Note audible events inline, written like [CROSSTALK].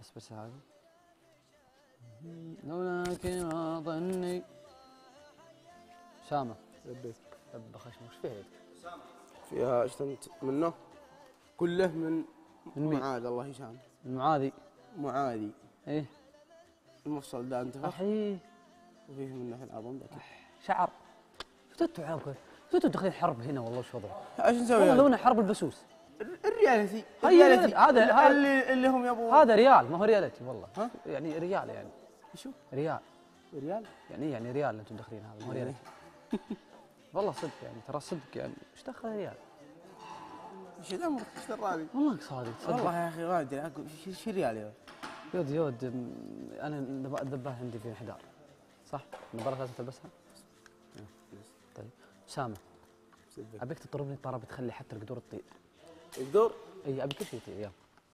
بس بس هذا لولاك ما ظني. سامة. لبيت لب خشم وش فيه فيها اشتمت منه. كله من من مين؟ معاذ الله يسامحه. المعاذي معاذي. إيه. المفصل ده انتفخ احي وفيه منه العظم ذاك. شعر. شفتوا أنتوا علاقة شفتوا داخلين حرب هنا؟ والله وش وضعه إيش نسوي والله؟ لونه حرب البسوس. الريالتي هاي الريالتي هذا- اللي اللي هم يبون هذا ريال ما هو ريالتي والله. ها؟ يعني ريال يعني. شو؟ ريال. ريال؟ يعني إيه؟ يعني ريال أنتم داخلين هذا ما هو ريالتي [LAUGHS] والله صدق يعني ترى صدق يعني. إيش دخل ريال؟ إيش الأمر؟ إيش دراني والله صادق تصدق والله يا أخي ما أدري. شو ريال يا؟ يود يود. أنا الذب- الذباه عندي في انحدار صح؟ نظارات لازم تلبسها؟ طيب. سبك. أبيك تضربني طرب تخلي حتى القدور تطير. الدور. اي أبي كل شيء يلا.